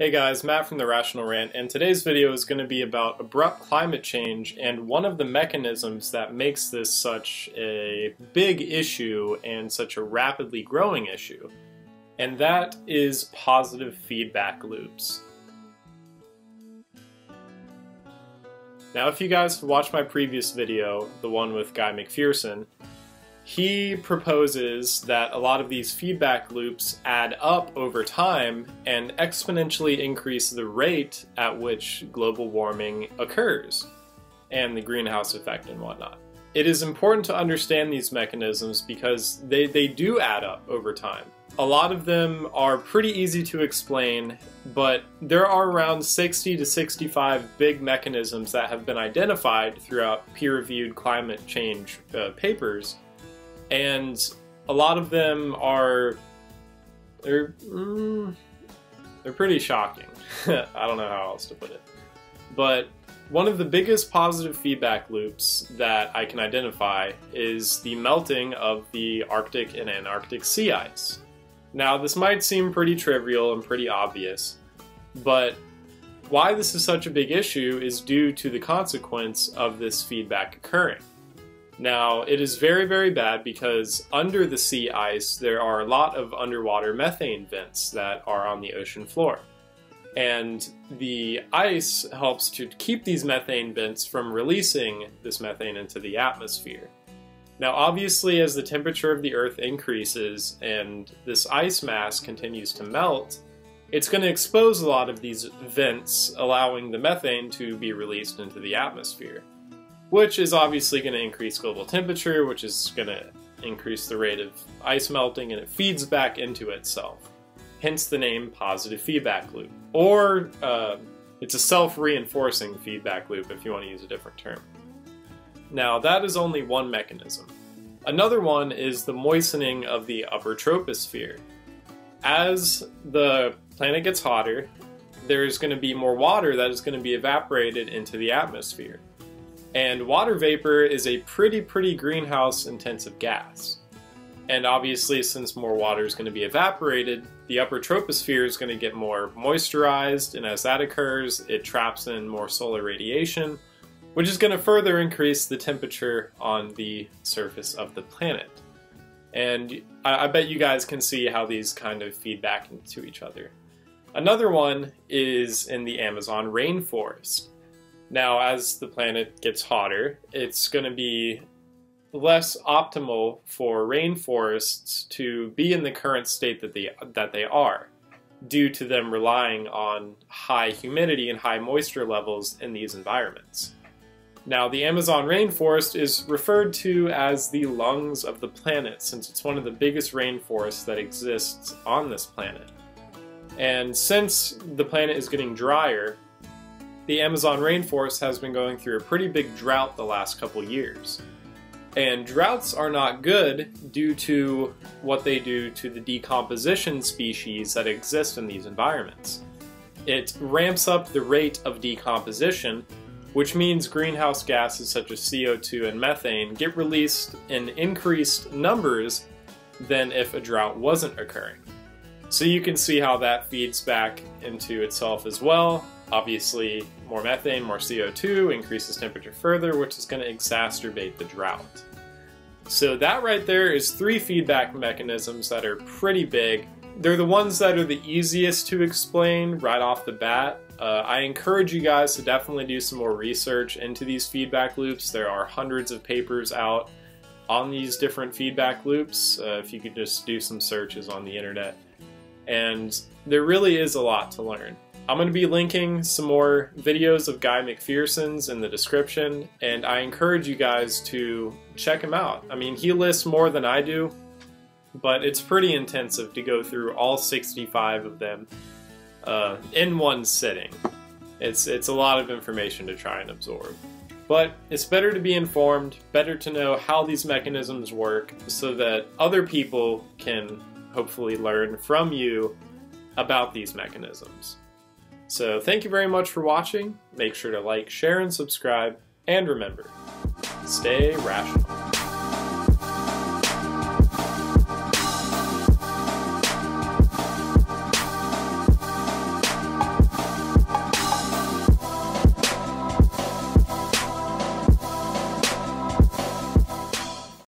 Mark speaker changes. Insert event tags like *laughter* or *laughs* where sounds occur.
Speaker 1: Hey guys, Matt from The Rational Rant, and today's video is going to be about abrupt climate change and one of the mechanisms that makes this such a big issue and such a rapidly growing issue, and that is positive feedback loops. Now if you guys watched my previous video, the one with Guy McPherson, he proposes that a lot of these feedback loops add up over time and exponentially increase the rate at which global warming occurs and the greenhouse effect and whatnot. It is important to understand these mechanisms because they, they do add up over time. A lot of them are pretty easy to explain, but there are around 60 to 65 big mechanisms that have been identified throughout peer-reviewed climate change uh, papers and a lot of them are they're mm, they're pretty shocking. *laughs* I don't know how else to put it, but one of the biggest positive feedback loops that I can identify is the melting of the Arctic and Antarctic sea ice. Now, this might seem pretty trivial and pretty obvious, but why this is such a big issue is due to the consequence of this feedback occurring. Now, it is very, very bad because under the sea ice, there are a lot of underwater methane vents that are on the ocean floor. And the ice helps to keep these methane vents from releasing this methane into the atmosphere. Now, obviously, as the temperature of the Earth increases and this ice mass continues to melt, it's going to expose a lot of these vents, allowing the methane to be released into the atmosphere which is obviously going to increase global temperature, which is going to increase the rate of ice melting, and it feeds back into itself. Hence the name positive feedback loop. Or uh, it's a self-reinforcing feedback loop if you want to use a different term. Now that is only one mechanism. Another one is the moistening of the upper troposphere. As the planet gets hotter, there's going to be more water that is going to be evaporated into the atmosphere. And water vapor is a pretty, pretty greenhouse intensive gas. And obviously, since more water is going to be evaporated, the upper troposphere is going to get more moisturized, and as that occurs, it traps in more solar radiation, which is going to further increase the temperature on the surface of the planet. And I, I bet you guys can see how these kind of feed back into each other. Another one is in the Amazon rainforest. Now, as the planet gets hotter, it's going to be less optimal for rainforests to be in the current state that they that they are due to them relying on high humidity and high moisture levels in these environments. Now, the Amazon rainforest is referred to as the lungs of the planet since it's one of the biggest rainforests that exists on this planet. And since the planet is getting drier, the Amazon rainforest has been going through a pretty big drought the last couple years. And droughts are not good due to what they do to the decomposition species that exist in these environments. It ramps up the rate of decomposition, which means greenhouse gases such as CO2 and methane get released in increased numbers than if a drought wasn't occurring. So you can see how that feeds back into itself as well, Obviously, more methane, more CO2 increases temperature further, which is going to exacerbate the drought. So that right there is three feedback mechanisms that are pretty big. They're the ones that are the easiest to explain right off the bat. Uh, I encourage you guys to definitely do some more research into these feedback loops. There are hundreds of papers out on these different feedback loops, uh, if you could just do some searches on the internet. And there really is a lot to learn. I'm going to be linking some more videos of Guy McPherson's in the description, and I encourage you guys to check him out. I mean, he lists more than I do, but it's pretty intensive to go through all 65 of them uh, in one sitting. It's, it's a lot of information to try and absorb. But it's better to be informed, better to know how these mechanisms work so that other people can hopefully learn from you about these mechanisms. So thank you very much for watching. Make sure to like, share, and subscribe. And remember, stay rational.